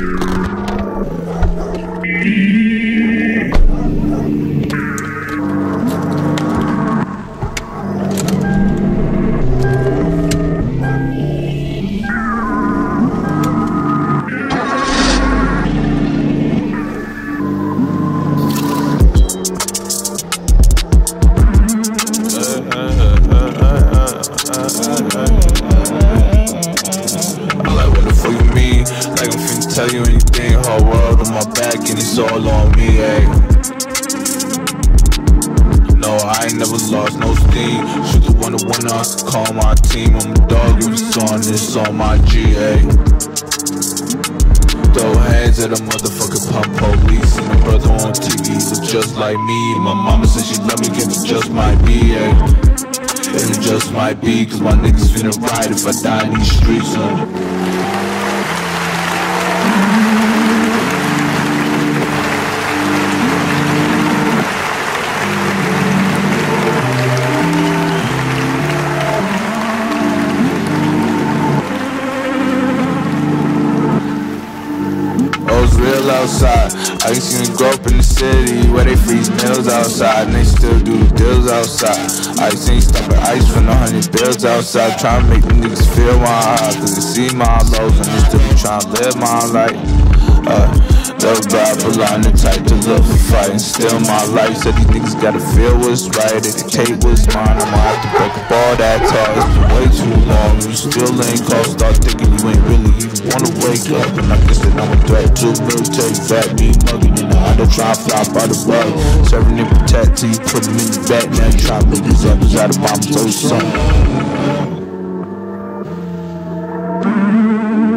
you tell you anything, whole world on my back and it's all on me, ayy. No, I ain't never lost no steam. Shoot the one to one, I can call my team. I'm a dog if it's on this on my GA. Throw hands at a motherfucking pump police and a brother on TV look just like me. My mama said she love me, cause it just might be, ayy. And it just might be, cause my niggas finna ride if I die in these streets, huh? Outside. I can see grow up in the city where they freeze meals outside and they still do the deals outside. I seen stop at ice from the hundred bills outside, trying to make the niggas feel my heart. Cause they see my lows and they still be trying to live my life. Uh, love line the type to love for and Still my life, said these niggas gotta feel what's right. They the take was mine. I'ma have to break up all that talk. It's been way too long. You still ain't called. Start thinking you ain't really wanna wake up. And I guess that I'm a threat to military fat. Me mugging in the under, try flop out the rug. Serving and protect till you put them in the back. Now try to make these others out of mama's old son.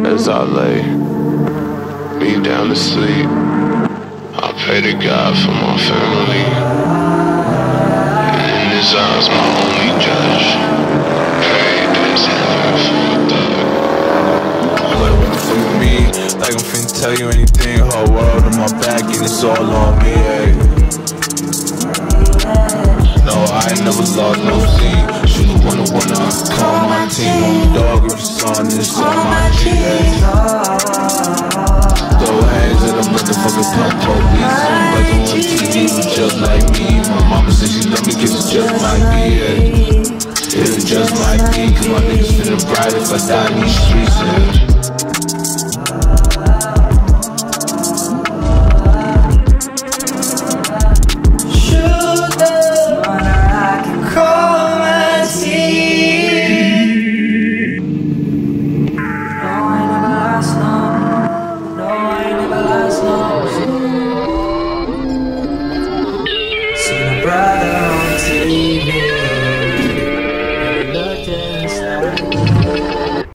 As I lay me down to sleep, I pray to God for my family. And in his eyes, my only judge. Tell you anything, whole world on my back and it's all on me, ayy. No, I ain't never lost no scene. Shoot a one to I call my team. I'm dog if it's on this on my GA. Throw hands at a motherfucking pump police. Like on TV, you just like me. My mama said she love me, cause it just might be, ayy. It just might be, cause my niggas finna ride if I die in these streets, yeah. 주